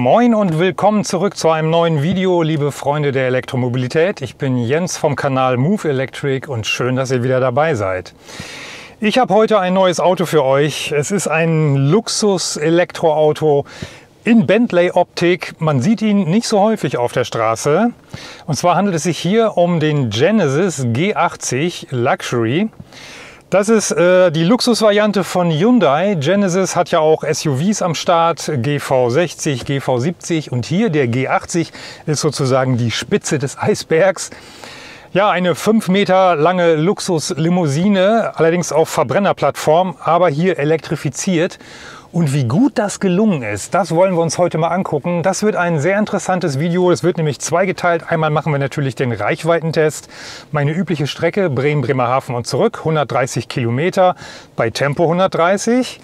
Moin und willkommen zurück zu einem neuen Video, liebe Freunde der Elektromobilität. Ich bin Jens vom Kanal Move Electric und schön, dass ihr wieder dabei seid. Ich habe heute ein neues Auto für euch. Es ist ein Luxus-Elektroauto in Bentley-Optik. Man sieht ihn nicht so häufig auf der Straße. Und zwar handelt es sich hier um den Genesis G80 Luxury. Das ist äh, die Luxusvariante von Hyundai. Genesis hat ja auch SUVs am Start, GV60, GV70 und hier der G80 ist sozusagen die Spitze des Eisbergs. Ja, eine 5 Meter lange Luxuslimousine, allerdings auf Verbrennerplattform, aber hier elektrifiziert. Und wie gut das gelungen ist, das wollen wir uns heute mal angucken. Das wird ein sehr interessantes Video. Es wird nämlich zweigeteilt. Einmal machen wir natürlich den Reichweitentest. Meine übliche Strecke Bremen-Bremerhaven und zurück, 130 Kilometer bei Tempo 130.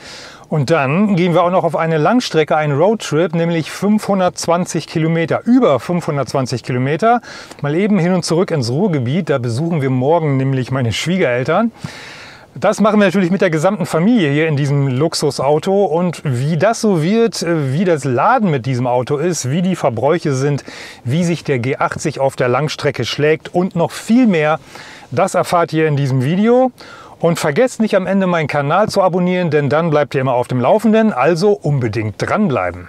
Und dann gehen wir auch noch auf eine Langstrecke, einen Roadtrip, nämlich 520 Kilometer, über 520 Kilometer. Mal eben hin und zurück ins Ruhrgebiet. Da besuchen wir morgen nämlich meine Schwiegereltern. Das machen wir natürlich mit der gesamten Familie hier in diesem Luxusauto und wie das so wird, äh, wie das Laden mit diesem Auto ist, wie die Verbräuche sind, wie sich der G80 auf der Langstrecke schlägt und noch viel mehr, das erfahrt ihr in diesem Video. Und vergesst nicht am Ende meinen Kanal zu abonnieren, denn dann bleibt ihr immer auf dem Laufenden, also unbedingt dranbleiben.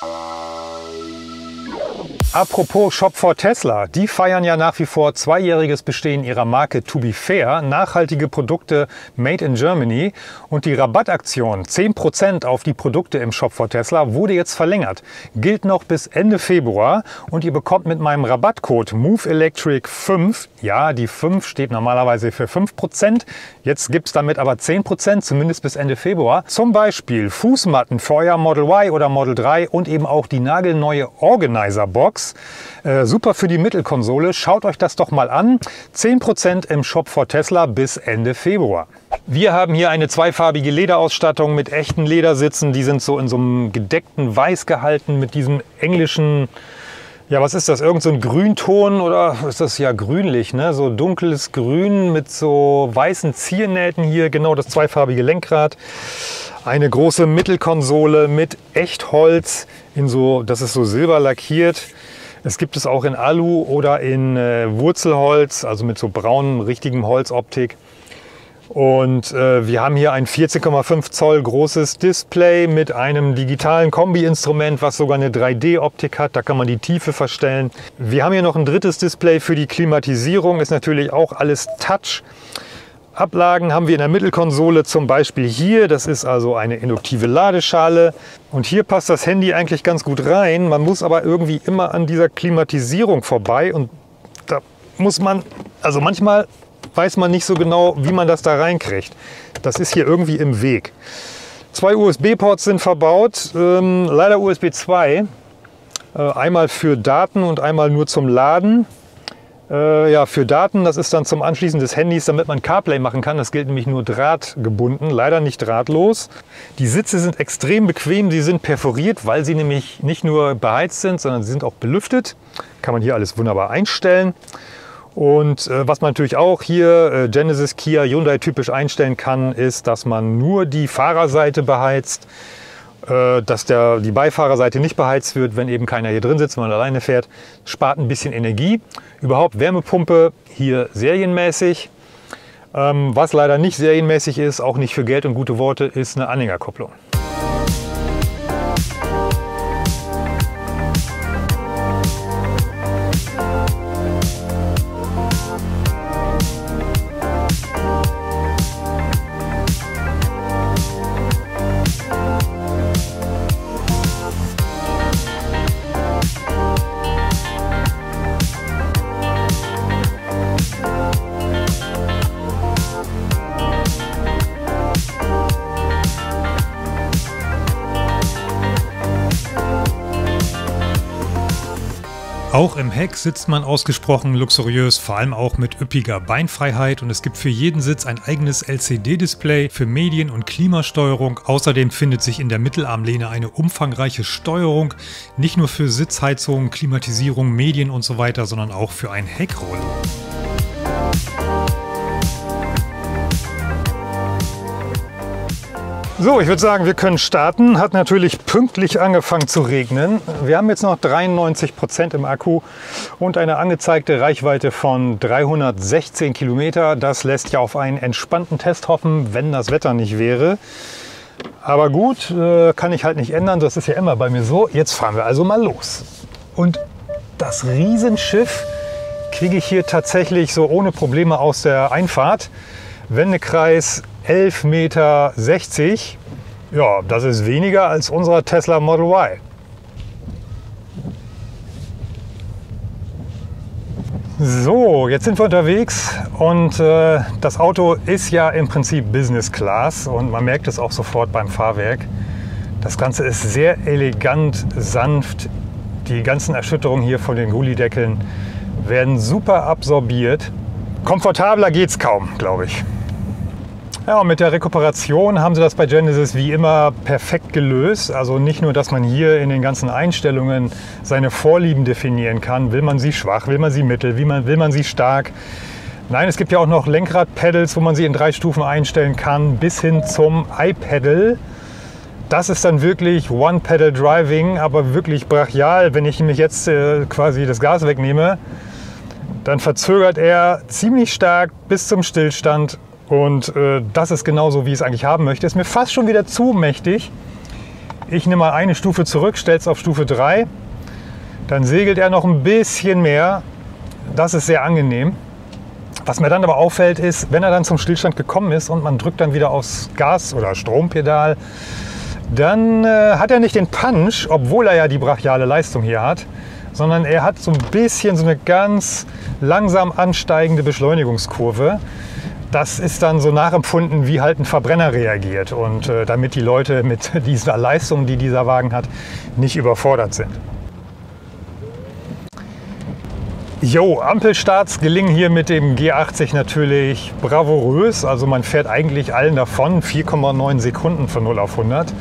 Bye. Apropos Shop for Tesla, die feiern ja nach wie vor zweijähriges Bestehen ihrer Marke To Be Fair, nachhaltige Produkte made in Germany. Und die Rabattaktion 10% auf die Produkte im Shop for Tesla wurde jetzt verlängert. Gilt noch bis Ende Februar. Und ihr bekommt mit meinem Rabattcode MOVEElectric5, ja die 5 steht normalerweise für 5%, jetzt gibt es damit aber 10%, zumindest bis Ende Februar. Zum Beispiel Fußmatten für euer Model Y oder Model 3 und eben auch die nagelneue Organizer Box äh, super für die Mittelkonsole. Schaut euch das doch mal an. 10% im Shop for Tesla bis Ende Februar. Wir haben hier eine zweifarbige Lederausstattung mit echten Ledersitzen. Die sind so in so einem gedeckten Weiß gehalten mit diesem englischen ja, was ist das? Irgend so ein Grünton oder ist das ja grünlich, ne? So dunkles Grün mit so weißen Ziernähten hier, genau das zweifarbige Lenkrad. Eine große Mittelkonsole mit Echtholz in so, das ist so silber lackiert. Es gibt es auch in Alu oder in äh, Wurzelholz, also mit so braunem, richtigem Holzoptik. Und äh, wir haben hier ein 14,5 Zoll großes Display mit einem digitalen Kombi-Instrument, was sogar eine 3D-Optik hat. Da kann man die Tiefe verstellen. Wir haben hier noch ein drittes Display für die Klimatisierung. Ist natürlich auch alles Touch. Ablagen haben wir in der Mittelkonsole zum Beispiel hier. Das ist also eine induktive Ladeschale. Und hier passt das Handy eigentlich ganz gut rein. Man muss aber irgendwie immer an dieser Klimatisierung vorbei. Und da muss man, also manchmal weiß man nicht so genau, wie man das da reinkriegt. Das ist hier irgendwie im Weg. Zwei USB-Ports sind verbaut, ähm, leider USB 2. Äh, einmal für Daten und einmal nur zum Laden. Äh, ja, für Daten, das ist dann zum Anschließen des Handys, damit man CarPlay machen kann. Das gilt nämlich nur drahtgebunden, leider nicht drahtlos. Die Sitze sind extrem bequem, sie sind perforiert, weil sie nämlich nicht nur beheizt sind, sondern sie sind auch belüftet. Kann man hier alles wunderbar einstellen. Und äh, was man natürlich auch hier äh, Genesis, Kia, Hyundai typisch einstellen kann, ist, dass man nur die Fahrerseite beheizt. Äh, dass der, die Beifahrerseite nicht beheizt wird, wenn eben keiner hier drin sitzt, man alleine fährt. Spart ein bisschen Energie. Überhaupt Wärmepumpe hier serienmäßig. Ähm, was leider nicht serienmäßig ist, auch nicht für Geld und gute Worte, ist eine Anhängerkupplung. Heck sitzt man ausgesprochen luxuriös, vor allem auch mit üppiger Beinfreiheit und es gibt für jeden Sitz ein eigenes LCD-Display für Medien- und Klimasteuerung. Außerdem findet sich in der Mittelarmlehne eine umfangreiche Steuerung, nicht nur für Sitzheizung, Klimatisierung, Medien und so weiter, sondern auch für ein Heckrollo. So, ich würde sagen, wir können starten. Hat natürlich pünktlich angefangen zu regnen. Wir haben jetzt noch 93 Prozent im Akku und eine angezeigte Reichweite von 316 Kilometer. Das lässt ja auf einen entspannten Test hoffen, wenn das Wetter nicht wäre. Aber gut, äh, kann ich halt nicht ändern. Das ist ja immer bei mir so. Jetzt fahren wir also mal los. Und das Riesenschiff kriege ich hier tatsächlich so ohne Probleme aus der Einfahrt. Wendekreis 11,60 Meter. Ja, das ist weniger als unser Tesla Model Y. So, jetzt sind wir unterwegs und äh, das Auto ist ja im Prinzip Business Class und man merkt es auch sofort beim Fahrwerk. Das Ganze ist sehr elegant, sanft. Die ganzen Erschütterungen hier von den Gullideckeln werden super absorbiert. Komfortabler geht es kaum, glaube ich. Ja, und mit der Rekuperation haben sie das bei Genesis wie immer perfekt gelöst. Also nicht nur, dass man hier in den ganzen Einstellungen seine Vorlieben definieren kann. Will man sie schwach, will man sie mittel, wie man, will man sie stark. Nein, es gibt ja auch noch Lenkradpedals, wo man sie in drei Stufen einstellen kann, bis hin zum iPedal. Das ist dann wirklich One-Pedal-Driving, aber wirklich brachial. Wenn ich mich jetzt äh, quasi das Gas wegnehme, dann verzögert er ziemlich stark bis zum Stillstand und äh, das ist genauso, wie ich es eigentlich haben möchte. Ist mir fast schon wieder zu mächtig. Ich nehme mal eine Stufe zurück, stelle es auf Stufe 3. Dann segelt er noch ein bisschen mehr. Das ist sehr angenehm. Was mir dann aber auffällt, ist, wenn er dann zum Stillstand gekommen ist und man drückt dann wieder aufs Gas- oder Strompedal, dann äh, hat er nicht den Punch, obwohl er ja die brachiale Leistung hier hat, sondern er hat so ein bisschen so eine ganz langsam ansteigende Beschleunigungskurve das ist dann so nachempfunden, wie halt ein Verbrenner reagiert. Und äh, damit die Leute mit dieser Leistung, die dieser Wagen hat, nicht überfordert sind. Jo, Ampelstarts gelingen hier mit dem G80 natürlich bravourös. Also man fährt eigentlich allen davon. 4,9 Sekunden von 0 auf 100.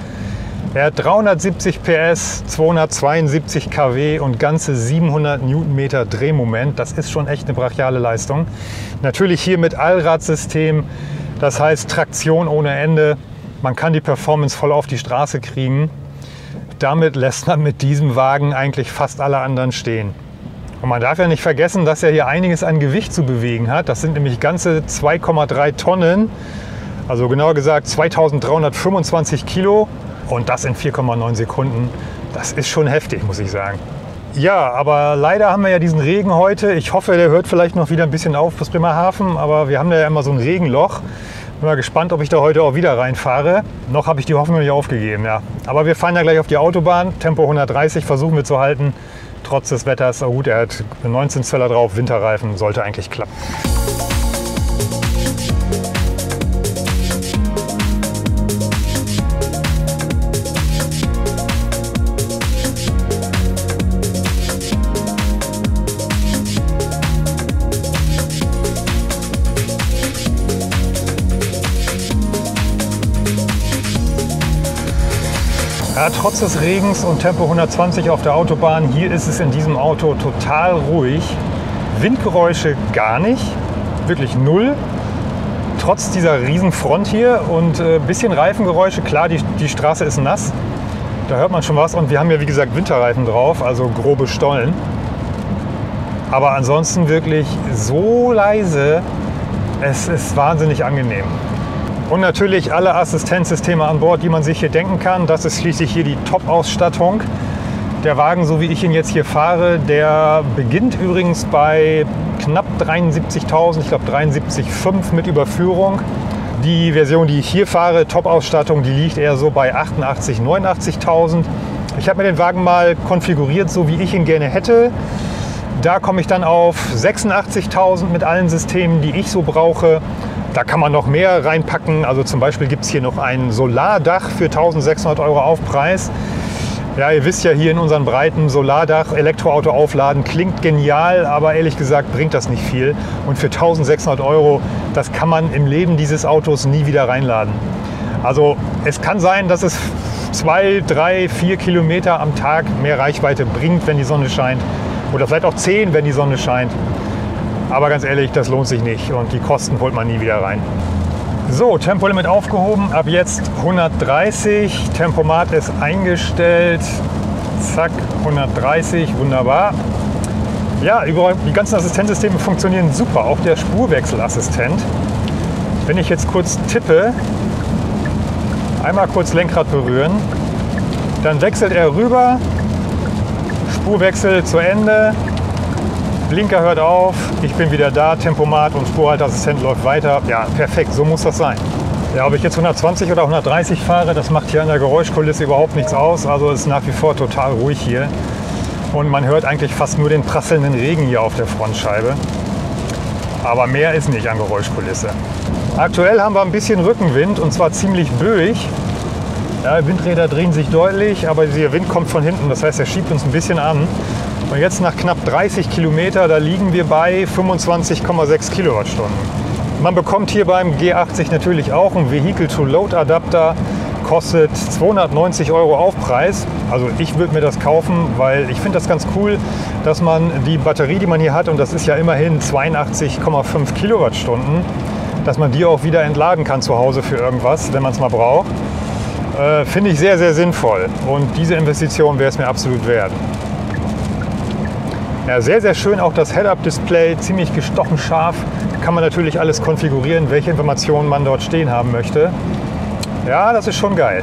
Er hat 370 PS, 272 kW und ganze 700 Newtonmeter Drehmoment. Das ist schon echt eine brachiale Leistung. Natürlich hier mit Allradsystem, das heißt Traktion ohne Ende. Man kann die Performance voll auf die Straße kriegen. Damit lässt man mit diesem Wagen eigentlich fast alle anderen stehen. Und man darf ja nicht vergessen, dass er hier einiges an Gewicht zu bewegen hat. Das sind nämlich ganze 2,3 Tonnen, also genauer gesagt 2325 Kilo. Und das in 4,9 Sekunden, das ist schon heftig, muss ich sagen. Ja, aber leider haben wir ja diesen Regen heute. Ich hoffe, der hört vielleicht noch wieder ein bisschen auf bis Bremerhaven, aber wir haben ja immer so ein Regenloch. Bin mal gespannt, ob ich da heute auch wieder reinfahre. Noch habe ich die Hoffnung nicht aufgegeben, ja. Aber wir fahren ja gleich auf die Autobahn. Tempo 130 versuchen wir zu halten, trotz des Wetters. Oh gut, er hat 19 Zöller drauf, Winterreifen, sollte eigentlich klappen. Ja, trotz des Regens und Tempo 120 auf der Autobahn, hier ist es in diesem Auto total ruhig. Windgeräusche gar nicht, wirklich null. Trotz dieser riesen Front hier und äh, bisschen Reifengeräusche. Klar, die, die Straße ist nass, da hört man schon was. Und wir haben ja wie gesagt Winterreifen drauf, also grobe Stollen. Aber ansonsten wirklich so leise, es ist wahnsinnig angenehm. Und natürlich alle Assistenzsysteme an Bord, die man sich hier denken kann. Das ist schließlich hier die Top-Ausstattung. Der Wagen, so wie ich ihn jetzt hier fahre, der beginnt übrigens bei knapp 73.000, ich glaube 73,5 mit Überführung. Die Version, die ich hier fahre, Top-Ausstattung, die liegt eher so bei 88.000, 89.000. Ich habe mir den Wagen mal konfiguriert, so wie ich ihn gerne hätte. Da komme ich dann auf 86.000 mit allen Systemen, die ich so brauche. Da kann man noch mehr reinpacken. Also zum Beispiel gibt es hier noch ein Solardach für 1600 Euro Aufpreis. Ja, ihr wisst ja hier in unseren Breiten, Solardach, Elektroauto aufladen, klingt genial, aber ehrlich gesagt bringt das nicht viel. Und für 1600 Euro, das kann man im Leben dieses Autos nie wieder reinladen. Also es kann sein, dass es zwei, drei, vier Kilometer am Tag mehr Reichweite bringt, wenn die Sonne scheint. Oder vielleicht auch zehn, wenn die Sonne scheint. Aber ganz ehrlich, das lohnt sich nicht und die Kosten holt man nie wieder rein. So, Tempolimit aufgehoben, ab jetzt 130. Tempomat ist eingestellt. Zack, 130, wunderbar. Ja, überall, die ganzen Assistenzsysteme funktionieren super, auch der Spurwechselassistent. Wenn ich jetzt kurz tippe, einmal kurz Lenkrad berühren, dann wechselt er rüber, Spurwechsel zu Ende, Blinker hört auf, ich bin wieder da, Tempomat und Spurhalteassistent läuft weiter. Ja, perfekt, so muss das sein. Ja, ob ich jetzt 120 oder 130 fahre, das macht hier an der Geräuschkulisse überhaupt nichts aus. Also ist nach wie vor total ruhig hier. Und man hört eigentlich fast nur den prasselnden Regen hier auf der Frontscheibe. Aber mehr ist nicht an Geräuschkulisse. Aktuell haben wir ein bisschen Rückenwind und zwar ziemlich böig. Ja, Windräder drehen sich deutlich, aber der Wind kommt von hinten. Das heißt, er schiebt uns ein bisschen an. Und jetzt nach knapp 30 Kilometer, da liegen wir bei 25,6 Kilowattstunden. Man bekommt hier beim G80 natürlich auch einen Vehicle-to-Load-Adapter. Kostet 290 Euro Aufpreis. Also ich würde mir das kaufen, weil ich finde das ganz cool, dass man die Batterie, die man hier hat, und das ist ja immerhin 82,5 Kilowattstunden, dass man die auch wieder entladen kann zu Hause für irgendwas, wenn man es mal braucht. Äh, finde ich sehr, sehr sinnvoll. Und diese Investition wäre es mir absolut wert. Ja, sehr, sehr schön auch das Head-Up-Display, ziemlich gestochen scharf. Kann man natürlich alles konfigurieren, welche Informationen man dort stehen haben möchte. Ja, das ist schon geil.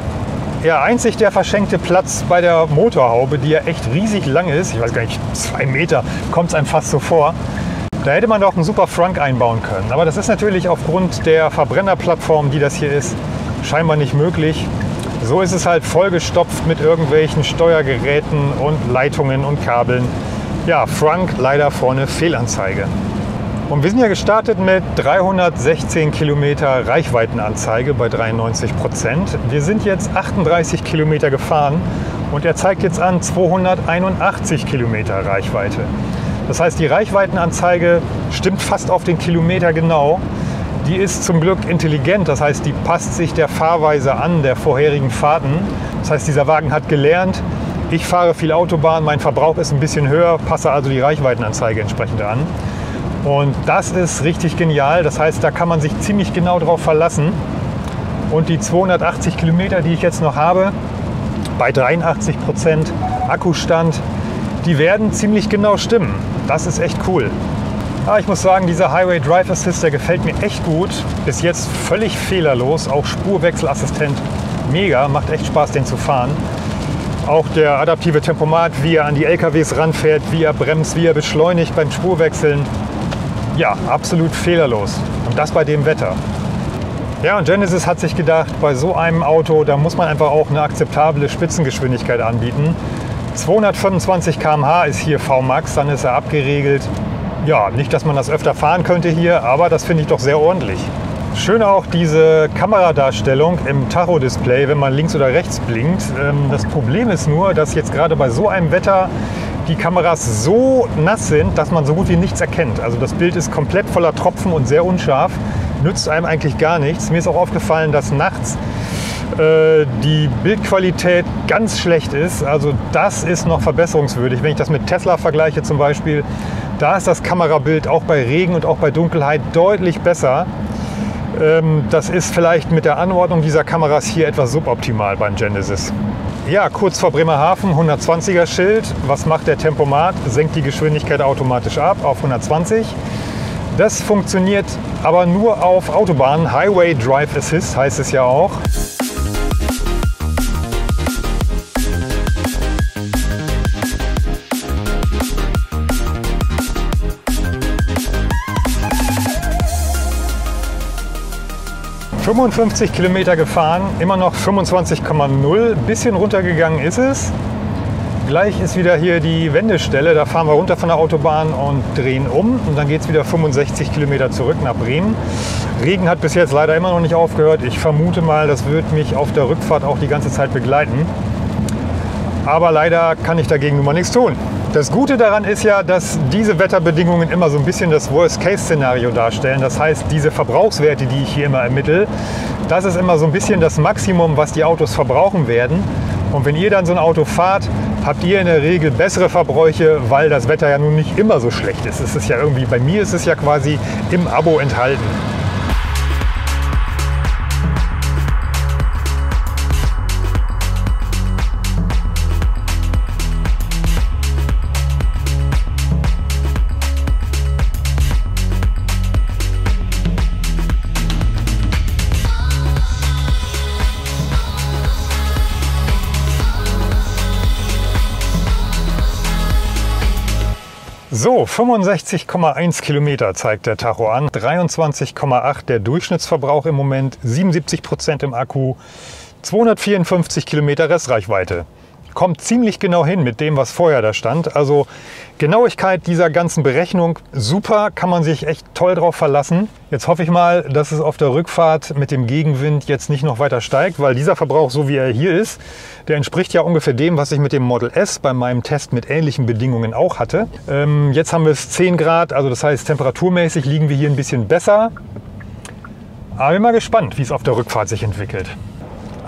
Ja, einzig der verschenkte Platz bei der Motorhaube, die ja echt riesig lang ist, ich weiß gar nicht, zwei Meter, kommt es einem fast so vor. Da hätte man doch einen super Frunk einbauen können. Aber das ist natürlich aufgrund der Verbrennerplattform, die das hier ist, scheinbar nicht möglich. So ist es halt vollgestopft mit irgendwelchen Steuergeräten und Leitungen und Kabeln. Ja, Frank leider vorne Fehlanzeige. Und wir sind ja gestartet mit 316 Kilometer Reichweitenanzeige bei 93 Prozent. Wir sind jetzt 38 Kilometer gefahren und er zeigt jetzt an 281 Kilometer Reichweite. Das heißt, die Reichweitenanzeige stimmt fast auf den Kilometer genau. Die ist zum Glück intelligent, das heißt, die passt sich der Fahrweise an der vorherigen Fahrten. Das heißt, dieser Wagen hat gelernt, ich fahre viel Autobahn, mein Verbrauch ist ein bisschen höher, passe also die Reichweitenanzeige entsprechend an. Und das ist richtig genial. Das heißt, da kann man sich ziemlich genau drauf verlassen. Und die 280 Kilometer, die ich jetzt noch habe, bei 83 Prozent Akkustand, die werden ziemlich genau stimmen. Das ist echt cool. Ja, ich muss sagen, dieser Highway Drive Assist, der gefällt mir echt gut. Bis jetzt völlig fehlerlos. Auch Spurwechselassistent mega, macht echt Spaß, den zu fahren. Auch der adaptive Tempomat, wie er an die LKWs ranfährt, wie er bremst, wie er beschleunigt beim Spurwechseln. Ja, absolut fehlerlos. Und das bei dem Wetter. Ja, und Genesis hat sich gedacht, bei so einem Auto, da muss man einfach auch eine akzeptable Spitzengeschwindigkeit anbieten. 225 km/h ist hier VMAX, dann ist er abgeregelt. Ja, nicht, dass man das öfter fahren könnte hier, aber das finde ich doch sehr ordentlich. Schön auch diese Kameradarstellung im Tacho-Display, wenn man links oder rechts blinkt. Ähm, das Problem ist nur, dass jetzt gerade bei so einem Wetter die Kameras so nass sind, dass man so gut wie nichts erkennt. Also das Bild ist komplett voller Tropfen und sehr unscharf, nützt einem eigentlich gar nichts. Mir ist auch aufgefallen, dass nachts äh, die Bildqualität ganz schlecht ist. Also das ist noch verbesserungswürdig. Wenn ich das mit Tesla vergleiche zum Beispiel, da ist das Kamerabild auch bei Regen und auch bei Dunkelheit deutlich besser. Ähm, das ist vielleicht mit der Anordnung dieser Kameras hier etwas suboptimal beim Genesis. Ja, kurz vor Bremerhaven, 120er Schild. Was macht der Tempomat? Senkt die Geschwindigkeit automatisch ab auf 120. Das funktioniert aber nur auf Autobahnen. Highway Drive Assist heißt es ja auch. 55 Kilometer gefahren, immer noch 25,0. Bisschen runtergegangen ist es. Gleich ist wieder hier die Wendestelle. Da fahren wir runter von der Autobahn und drehen um. Und dann geht es wieder 65 Kilometer zurück nach Bremen. Regen hat bis jetzt leider immer noch nicht aufgehört. Ich vermute mal, das wird mich auf der Rückfahrt auch die ganze Zeit begleiten. Aber leider kann ich dagegen nun mal nichts tun. Das Gute daran ist ja, dass diese Wetterbedingungen immer so ein bisschen das Worst-Case-Szenario darstellen. Das heißt, diese Verbrauchswerte, die ich hier immer ermittle, das ist immer so ein bisschen das Maximum, was die Autos verbrauchen werden. Und wenn ihr dann so ein Auto fahrt, habt ihr in der Regel bessere Verbräuche, weil das Wetter ja nun nicht immer so schlecht ist. Es ist ja irgendwie, bei mir ist es ja quasi im Abo enthalten. So, 65,1 Kilometer zeigt der Tacho an, 23,8 der Durchschnittsverbrauch im Moment, 77 Prozent im Akku, 254 Kilometer Restreichweite kommt ziemlich genau hin mit dem, was vorher da stand. Also Genauigkeit dieser ganzen Berechnung super, kann man sich echt toll drauf verlassen. Jetzt hoffe ich mal, dass es auf der Rückfahrt mit dem Gegenwind jetzt nicht noch weiter steigt, weil dieser Verbrauch, so wie er hier ist, der entspricht ja ungefähr dem, was ich mit dem Model S bei meinem Test mit ähnlichen Bedingungen auch hatte. Ähm, jetzt haben wir es 10 Grad, also das heißt temperaturmäßig liegen wir hier ein bisschen besser. Aber ich bin mal gespannt, wie es auf der Rückfahrt sich entwickelt.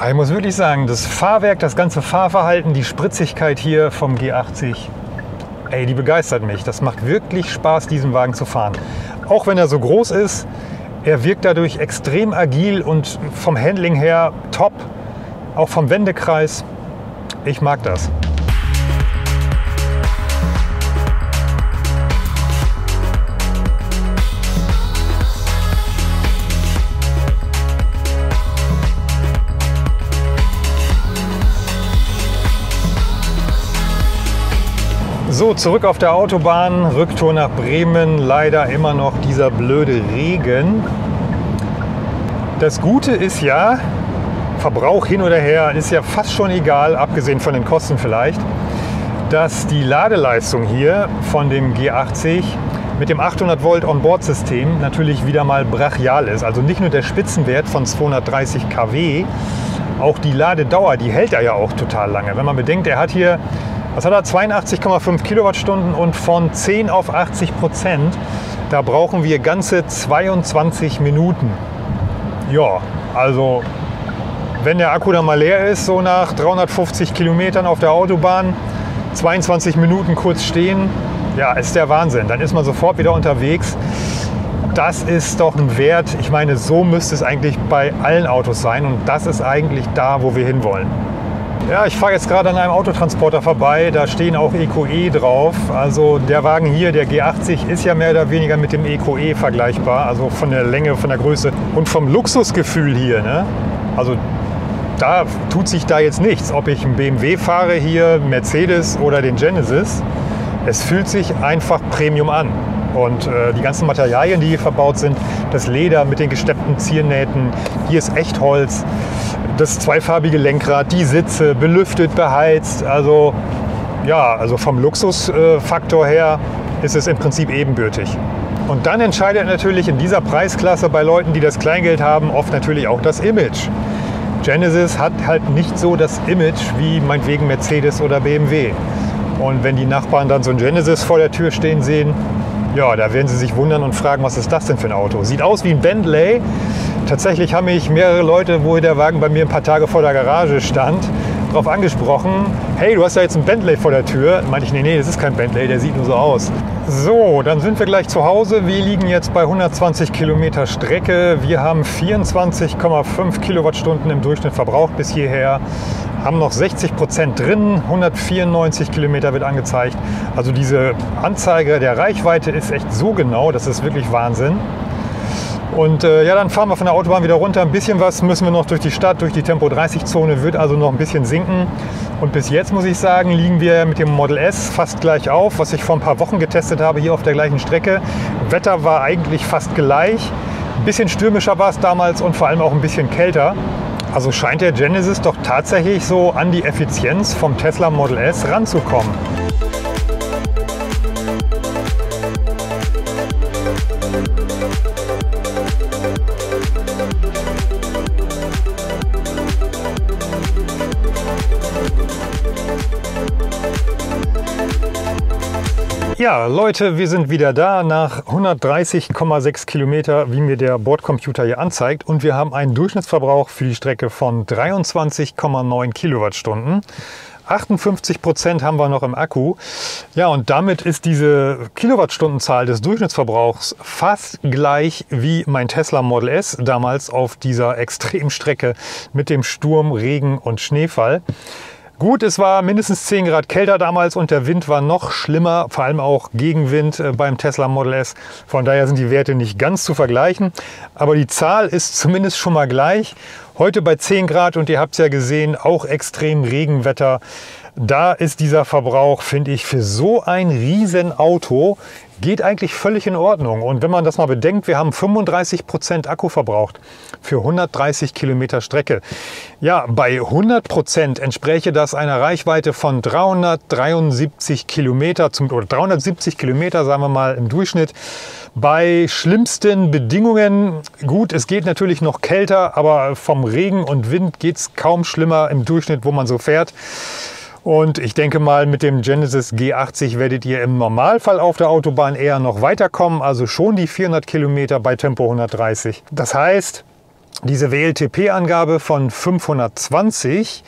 Ich muss wirklich sagen, das Fahrwerk, das ganze Fahrverhalten, die Spritzigkeit hier vom G80, ey, die begeistert mich. Das macht wirklich Spaß, diesen Wagen zu fahren. Auch wenn er so groß ist, er wirkt dadurch extrem agil und vom Handling her top. Auch vom Wendekreis. Ich mag das. So, zurück auf der Autobahn, Rücktour nach Bremen. Leider immer noch dieser blöde Regen. Das Gute ist ja, Verbrauch hin oder her ist ja fast schon egal, abgesehen von den Kosten vielleicht, dass die Ladeleistung hier von dem G80 mit dem 800 Volt Onboard-System natürlich wieder mal brachial ist. Also nicht nur der Spitzenwert von 230 kW, auch die Ladedauer, die hält er ja auch total lange. Wenn man bedenkt, er hat hier was hat er? 82,5 Kilowattstunden und von 10 auf 80 Prozent, da brauchen wir ganze 22 Minuten. Ja, also wenn der Akku dann mal leer ist, so nach 350 Kilometern auf der Autobahn, 22 Minuten kurz stehen, ja, ist der Wahnsinn. Dann ist man sofort wieder unterwegs. Das ist doch ein Wert. Ich meine, so müsste es eigentlich bei allen Autos sein und das ist eigentlich da, wo wir hinwollen. Ja, ich fahre jetzt gerade an einem Autotransporter vorbei. Da stehen auch EcoE e drauf. Also der Wagen hier, der G80, ist ja mehr oder weniger mit dem EcoE e vergleichbar. Also von der Länge, von der Größe und vom Luxusgefühl hier. Ne? Also da tut sich da jetzt nichts. Ob ich einen BMW fahre hier, Mercedes oder den Genesis. Es fühlt sich einfach Premium an. Und äh, die ganzen Materialien, die hier verbaut sind, das Leder mit den gesteppten Ziernähten, hier ist Echtholz das zweifarbige Lenkrad, die Sitze, belüftet, beheizt. Also ja, also vom Luxusfaktor her ist es im Prinzip ebenbürtig. Und dann entscheidet natürlich in dieser Preisklasse bei Leuten, die das Kleingeld haben, oft natürlich auch das Image. Genesis hat halt nicht so das Image wie meinetwegen Mercedes oder BMW. Und wenn die Nachbarn dann so ein Genesis vor der Tür stehen sehen, ja, da werden sie sich wundern und fragen, was ist das denn für ein Auto? Sieht aus wie ein Bentley, Tatsächlich haben mich mehrere Leute, wo der Wagen bei mir ein paar Tage vor der Garage stand, darauf angesprochen, hey, du hast ja jetzt ein Bentley vor der Tür. Meinte ich, nee, nee, das ist kein Bentley, der sieht nur so aus. So, dann sind wir gleich zu Hause. Wir liegen jetzt bei 120 Kilometer Strecke. Wir haben 24,5 Kilowattstunden im Durchschnitt verbraucht bis hierher. Haben noch 60 Prozent drin, 194 Kilometer wird angezeigt. Also diese Anzeige der Reichweite ist echt so genau, das ist wirklich Wahnsinn. Und äh, ja, dann fahren wir von der Autobahn wieder runter. Ein bisschen was müssen wir noch durch die Stadt, durch die Tempo-30-Zone, wird also noch ein bisschen sinken. Und bis jetzt muss ich sagen, liegen wir mit dem Model S fast gleich auf, was ich vor ein paar Wochen getestet habe, hier auf der gleichen Strecke. Wetter war eigentlich fast gleich. Ein bisschen stürmischer war es damals und vor allem auch ein bisschen kälter. Also scheint der Genesis doch tatsächlich so an die Effizienz vom Tesla Model S ranzukommen. Ja, Leute, wir sind wieder da nach 130,6 Kilometer, wie mir der Bordcomputer hier anzeigt. Und wir haben einen Durchschnittsverbrauch für die Strecke von 23,9 Kilowattstunden. 58 Prozent haben wir noch im Akku. Ja, und damit ist diese Kilowattstundenzahl des Durchschnittsverbrauchs fast gleich wie mein Tesla Model S damals auf dieser Extremstrecke mit dem Sturm, Regen und Schneefall. Gut, es war mindestens 10 Grad kälter damals und der Wind war noch schlimmer, vor allem auch Gegenwind äh, beim Tesla Model S. Von daher sind die Werte nicht ganz zu vergleichen. Aber die Zahl ist zumindest schon mal gleich. Heute bei 10 Grad und ihr habt es ja gesehen, auch extrem Regenwetter. Da ist dieser Verbrauch, finde ich, für so ein Riesenauto geht eigentlich völlig in Ordnung. Und wenn man das mal bedenkt, wir haben 35 Prozent Akku verbraucht für 130 Kilometer Strecke. Ja, bei 100 Prozent entspräche das einer Reichweite von 373 Kilometer zum, oder 370 Kilometer, sagen wir mal, im Durchschnitt. Bei schlimmsten Bedingungen, gut, es geht natürlich noch kälter, aber vom Regen und Wind geht es kaum schlimmer im Durchschnitt, wo man so fährt. Und ich denke mal, mit dem Genesis G80 werdet ihr im Normalfall auf der Autobahn eher noch weiterkommen, also schon die 400 Kilometer bei Tempo 130. Das heißt, diese WLTP-Angabe von 520,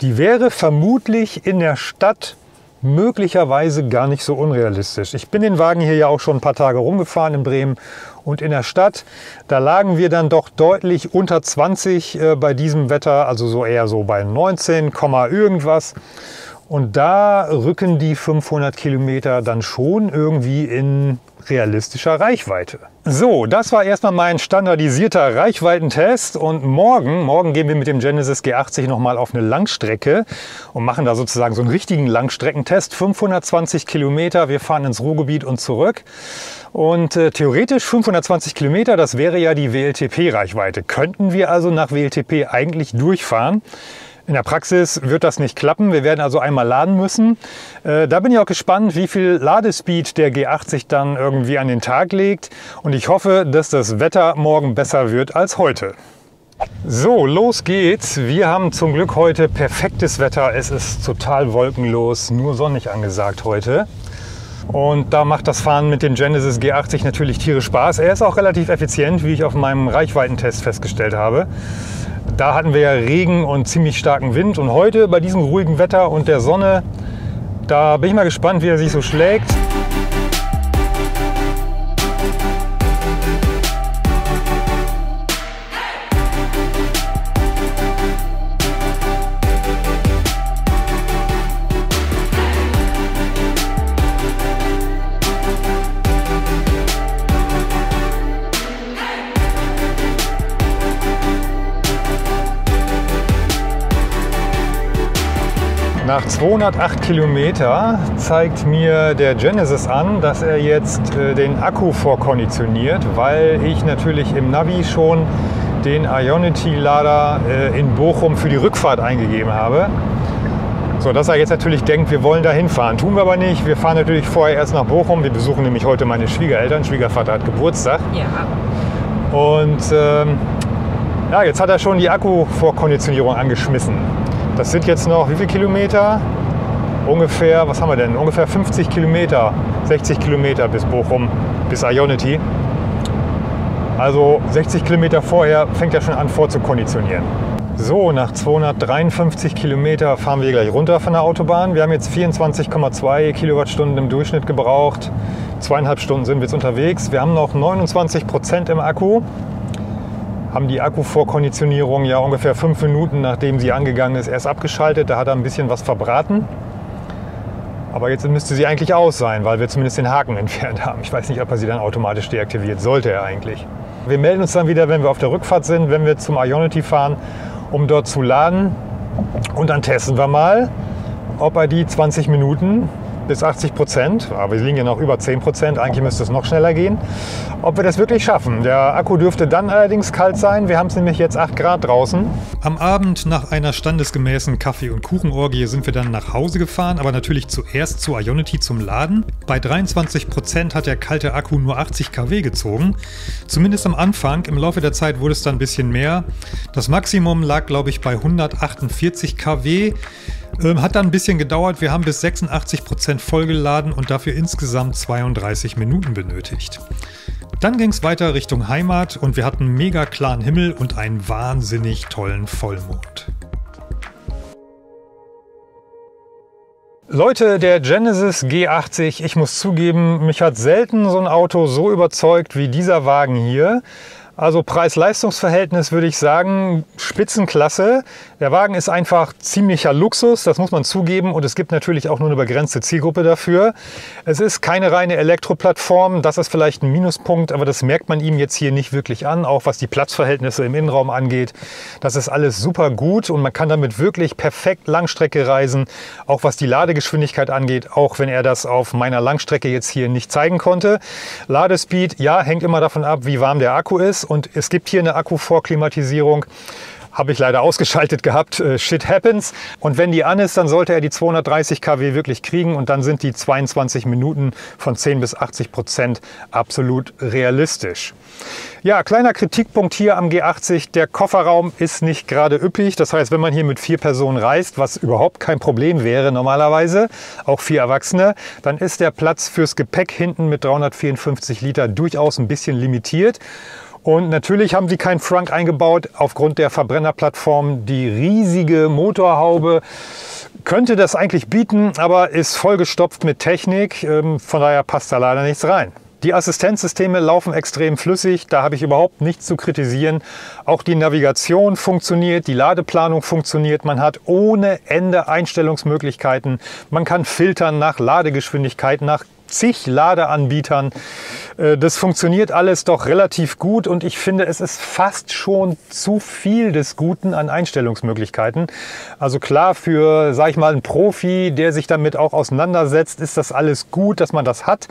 die wäre vermutlich in der Stadt möglicherweise gar nicht so unrealistisch. Ich bin den Wagen hier ja auch schon ein paar Tage rumgefahren in Bremen und in der Stadt, da lagen wir dann doch deutlich unter 20 äh, bei diesem Wetter, also so eher so bei 19, irgendwas. Und da rücken die 500 Kilometer dann schon irgendwie in realistischer Reichweite. So, das war erstmal mein standardisierter Reichweitentest und morgen, morgen gehen wir mit dem Genesis G80 nochmal auf eine Langstrecke und machen da sozusagen so einen richtigen Langstreckentest. 520 Kilometer, wir fahren ins Ruhrgebiet und zurück. Und äh, theoretisch 520 Kilometer, das wäre ja die WLTP-Reichweite. Könnten wir also nach WLTP eigentlich durchfahren? In der Praxis wird das nicht klappen. Wir werden also einmal laden müssen. Äh, da bin ich auch gespannt, wie viel Ladespeed der G80 dann irgendwie an den Tag legt. Und ich hoffe, dass das Wetter morgen besser wird als heute. So, los geht's. Wir haben zum Glück heute perfektes Wetter. Es ist total wolkenlos, nur sonnig angesagt heute. Und da macht das Fahren mit dem Genesis G80 natürlich tierisch Spaß. Er ist auch relativ effizient, wie ich auf meinem Reichweitentest festgestellt habe. Da hatten wir ja Regen und ziemlich starken Wind. Und heute bei diesem ruhigen Wetter und der Sonne, da bin ich mal gespannt, wie er sich so schlägt. Nach 208 Kilometer zeigt mir der Genesis an, dass er jetzt äh, den Akku vorkonditioniert, weil ich natürlich im Navi schon den Ionity-Lader äh, in Bochum für die Rückfahrt eingegeben habe. So, dass er jetzt natürlich denkt, wir wollen da hinfahren. Tun wir aber nicht. Wir fahren natürlich vorher erst nach Bochum. Wir besuchen nämlich heute meine Schwiegereltern. Schwiegervater hat Geburtstag. Ja. Und ähm, ja, jetzt hat er schon die Akku-Vorkonditionierung angeschmissen. Das sind jetzt noch wie viele Kilometer? Ungefähr, was haben wir denn? Ungefähr 50 Kilometer, 60 Kilometer bis Bochum, bis Ionity. Also 60 Kilometer vorher fängt er schon an vorzukonditionieren. So, nach 253 Kilometer fahren wir gleich runter von der Autobahn. Wir haben jetzt 24,2 Kilowattstunden im Durchschnitt gebraucht. Zweieinhalb Stunden sind wir jetzt unterwegs. Wir haben noch 29 Prozent im Akku haben die Akkuvorkonditionierung ja ungefähr fünf Minuten, nachdem sie angegangen ist, erst abgeschaltet. Da hat er ein bisschen was verbraten. Aber jetzt müsste sie eigentlich aus sein, weil wir zumindest den Haken entfernt haben. Ich weiß nicht, ob er sie dann automatisch deaktiviert. Sollte er eigentlich. Wir melden uns dann wieder, wenn wir auf der Rückfahrt sind, wenn wir zum Ionity fahren, um dort zu laden. Und dann testen wir mal, ob er die 20 Minuten bis 80 Prozent, aber wir liegen ja noch über 10 Prozent, eigentlich müsste es noch schneller gehen, ob wir das wirklich schaffen. Der Akku dürfte dann allerdings kalt sein, wir haben es nämlich jetzt 8 Grad draußen. Am Abend nach einer standesgemäßen Kaffee- und Kuchenorgie sind wir dann nach Hause gefahren, aber natürlich zuerst zu Ionity zum Laden. Bei 23 Prozent hat der kalte Akku nur 80 kW gezogen. Zumindest am Anfang, im Laufe der Zeit wurde es dann ein bisschen mehr. Das Maximum lag, glaube ich, bei 148 kW. Ähm, hat dann ein bisschen gedauert. Wir haben bis 86 Prozent vollgeladen und dafür insgesamt 32 Minuten benötigt. Dann ging es weiter Richtung Heimat und wir hatten mega klaren Himmel und einen wahnsinnig tollen Vollmond. Leute, der Genesis G80, ich muss zugeben, mich hat selten so ein Auto so überzeugt wie dieser Wagen hier. Also Preis-Leistungs-Verhältnis würde ich sagen, Spitzenklasse. Der Wagen ist einfach ziemlicher Luxus, das muss man zugeben. Und es gibt natürlich auch nur eine begrenzte Zielgruppe dafür. Es ist keine reine Elektroplattform, das ist vielleicht ein Minuspunkt, aber das merkt man ihm jetzt hier nicht wirklich an, auch was die Platzverhältnisse im Innenraum angeht. Das ist alles super gut und man kann damit wirklich perfekt Langstrecke reisen, auch was die Ladegeschwindigkeit angeht, auch wenn er das auf meiner Langstrecke jetzt hier nicht zeigen konnte. Ladespeed, ja, hängt immer davon ab, wie warm der Akku ist und es gibt hier eine Akkuvorklimatisierung. Habe ich leider ausgeschaltet gehabt. Äh, shit happens. Und wenn die an ist, dann sollte er die 230 kW wirklich kriegen und dann sind die 22 Minuten von 10 bis 80 Prozent absolut realistisch. Ja, kleiner Kritikpunkt hier am G80. Der Kofferraum ist nicht gerade üppig. Das heißt, wenn man hier mit vier Personen reist, was überhaupt kein Problem wäre normalerweise, auch vier Erwachsene, dann ist der Platz fürs Gepäck hinten mit 354 Liter durchaus ein bisschen limitiert. Und natürlich haben sie keinen Frunk eingebaut aufgrund der Verbrennerplattform. Die riesige Motorhaube könnte das eigentlich bieten, aber ist vollgestopft mit Technik. Ähm, von daher passt da leider nichts rein. Die Assistenzsysteme laufen extrem flüssig, da habe ich überhaupt nichts zu kritisieren. Auch die Navigation funktioniert, die Ladeplanung funktioniert, man hat ohne Ende Einstellungsmöglichkeiten. Man kann filtern nach Ladegeschwindigkeit, nach zig Ladeanbietern. Äh, das funktioniert alles doch relativ gut und ich finde, es ist fast schon zu viel des Guten an Einstellungsmöglichkeiten. Also klar, für, sag ich mal, einen Profi, der sich damit auch auseinandersetzt, ist das alles gut, dass man das hat.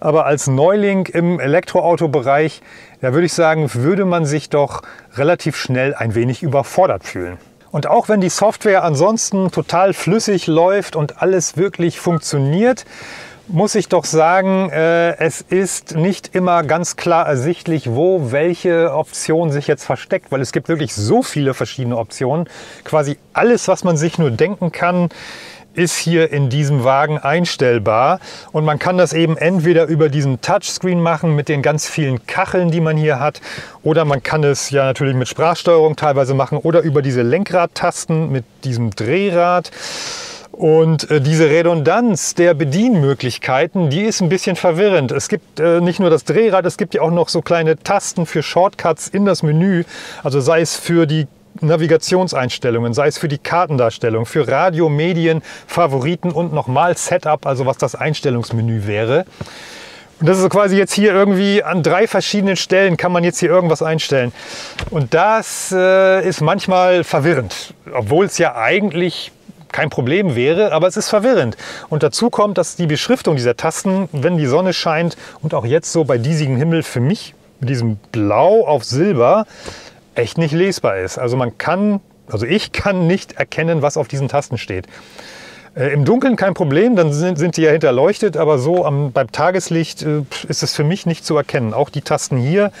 Aber als Neuling im Elektroautobereich, da würde ich sagen, würde man sich doch relativ schnell ein wenig überfordert fühlen. Und auch wenn die Software ansonsten total flüssig läuft und alles wirklich funktioniert, muss ich doch sagen, äh, es ist nicht immer ganz klar ersichtlich, wo welche Option sich jetzt versteckt, weil es gibt wirklich so viele verschiedene Optionen. Quasi alles, was man sich nur denken kann, ist hier in diesem Wagen einstellbar und man kann das eben entweder über diesen Touchscreen machen mit den ganz vielen Kacheln, die man hier hat, oder man kann es ja natürlich mit Sprachsteuerung teilweise machen oder über diese Lenkradtasten mit diesem Drehrad. Und äh, diese Redundanz der Bedienmöglichkeiten, die ist ein bisschen verwirrend. Es gibt äh, nicht nur das Drehrad, es gibt ja auch noch so kleine Tasten für Shortcuts in das Menü. Also sei es für die Navigationseinstellungen, sei es für die Kartendarstellung, für Radio, Medien, Favoriten und nochmal Setup, also was das Einstellungsmenü wäre. Und das ist quasi jetzt hier irgendwie an drei verschiedenen Stellen kann man jetzt hier irgendwas einstellen. Und das äh, ist manchmal verwirrend, obwohl es ja eigentlich kein Problem wäre, aber es ist verwirrend. Und dazu kommt, dass die Beschriftung dieser Tasten, wenn die Sonne scheint und auch jetzt so bei diesigem Himmel für mich mit diesem Blau auf Silber echt nicht lesbar ist. Also man kann, also ich kann nicht erkennen, was auf diesen Tasten steht. Äh, Im Dunkeln kein Problem, dann sind, sind die ja hinterleuchtet, aber so am, beim Tageslicht äh, ist es für mich nicht zu erkennen. Auch die Tasten hier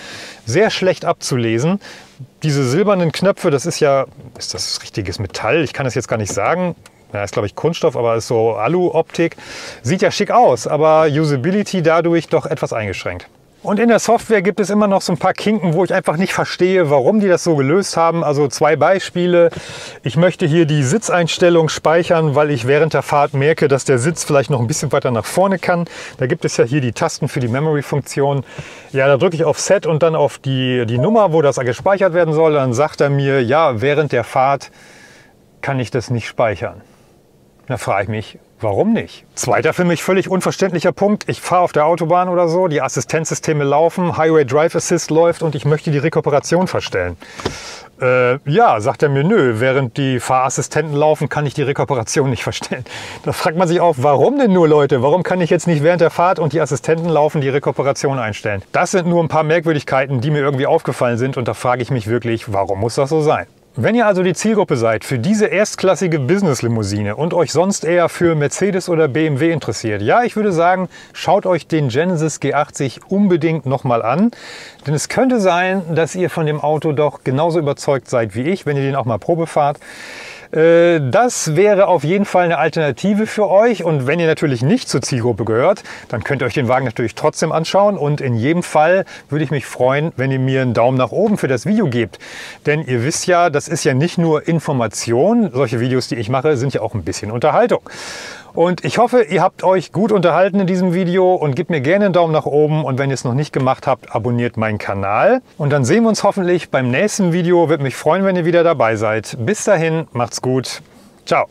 sehr schlecht abzulesen. Diese silbernen Knöpfe, das ist ja, ist das richtiges Metall? Ich kann es jetzt gar nicht sagen. Ja, ist glaube ich Kunststoff, aber ist so Alu-Optik. Sieht ja schick aus, aber Usability dadurch doch etwas eingeschränkt. Und in der Software gibt es immer noch so ein paar Kinken, wo ich einfach nicht verstehe, warum die das so gelöst haben. Also zwei Beispiele. Ich möchte hier die Sitzeinstellung speichern, weil ich während der Fahrt merke, dass der Sitz vielleicht noch ein bisschen weiter nach vorne kann. Da gibt es ja hier die Tasten für die Memory-Funktion. Ja, da drücke ich auf Set und dann auf die, die Nummer, wo das gespeichert werden soll. Dann sagt er mir, ja, während der Fahrt kann ich das nicht speichern. Da frage ich mich, Warum nicht? Zweiter für mich völlig unverständlicher Punkt. Ich fahre auf der Autobahn oder so, die Assistenzsysteme laufen, Highway Drive Assist läuft und ich möchte die Rekuperation verstellen. Äh, ja, sagt er mir, nö, während die Fahrassistenten laufen, kann ich die Rekuperation nicht verstellen. Da fragt man sich auch, warum denn nur Leute? Warum kann ich jetzt nicht während der Fahrt und die Assistenten laufen die Rekuperation einstellen? Das sind nur ein paar Merkwürdigkeiten, die mir irgendwie aufgefallen sind und da frage ich mich wirklich, warum muss das so sein? Wenn ihr also die Zielgruppe seid für diese erstklassige Business-Limousine und euch sonst eher für Mercedes oder BMW interessiert, ja, ich würde sagen, schaut euch den Genesis G80 unbedingt nochmal an. Denn es könnte sein, dass ihr von dem Auto doch genauso überzeugt seid wie ich, wenn ihr den auch mal Probe fahrt. Äh, das wäre auf jeden Fall eine Alternative für euch. Und wenn ihr natürlich nicht zur Zielgruppe gehört, dann könnt ihr euch den Wagen natürlich trotzdem anschauen. Und in jedem Fall würde ich mich freuen, wenn ihr mir einen Daumen nach oben für das Video gebt. Denn ihr wisst ja, das ist ja nicht nur Information. Solche Videos, die ich mache, sind ja auch ein bisschen Unterhaltung. Und ich hoffe, ihr habt euch gut unterhalten in diesem Video und gebt mir gerne einen Daumen nach oben. Und wenn ihr es noch nicht gemacht habt, abonniert meinen Kanal. Und dann sehen wir uns hoffentlich beim nächsten Video. Würde mich freuen, wenn ihr wieder dabei seid. Bis dahin, macht's gut. Ciao.